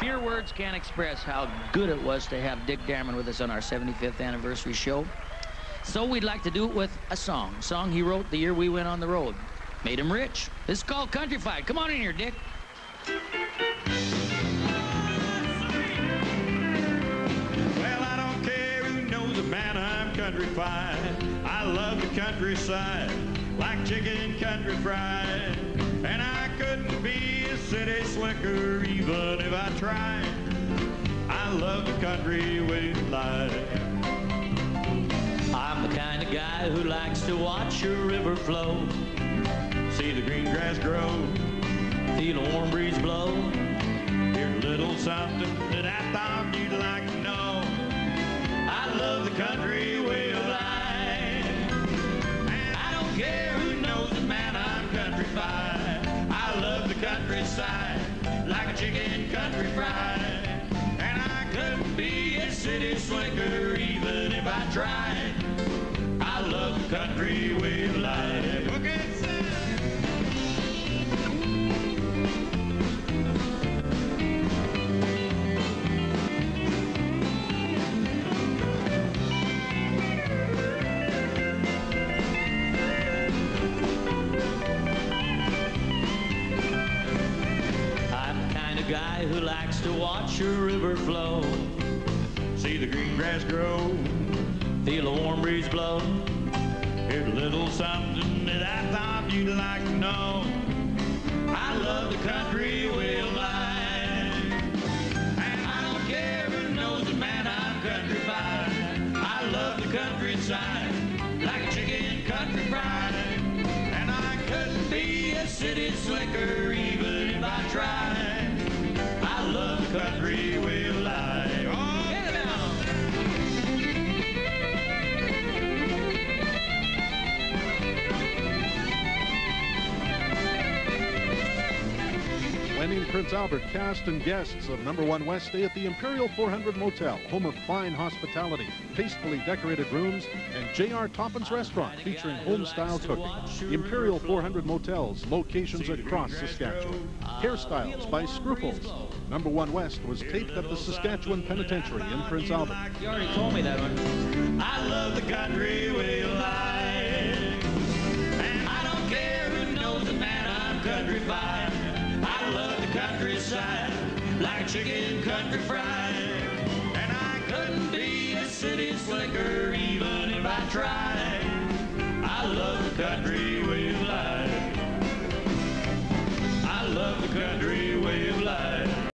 Few words can't express how good it was to have Dick Damron with us on our 75th anniversary show. So we'd like to do it with a song. A song he wrote the year we went on the road. Made him rich. This is called Countryfied. Come on in here, Dick. Well, I don't care who knows about I'm countryfied. I love the countryside, like chicken country fried. And I couldn't be city slicker even if I tried. I love the country way life. I'm the kind of guy who likes to watch a river flow. See the green grass grow, country. And I couldn't be a city slicker even if I tried. I love the country way of life. Who likes to watch a river flow. See the green grass grow, Feel a warm breeze blow. here's a little something that I thought you'd like to know. I love the country way of life. And I don't care who knows it, man, I'm countryfied. I love the countryside, like a chicken country fried. And I couldn't be a city slicker even if I tried. Country way life. Landing Prince Albert cast and guests of number one West stay at the Imperial 400 Motel, home of fine hospitality, tastefully decorated rooms, and J.R. Toppin's restaurant featuring home-style cooking. Imperial 400 Motels, locations across Saskatchewan. Hairstyles by Scruples. Number one West was taped at the Saskatchewan Penitentiary in Prince Albert. You already told me that one. I love the country way of. And I don't care who knows it, man, I'm countryfied. I love the countryside, like chicken country fried. And I couldn't be a city slicker even if I tried. I love the country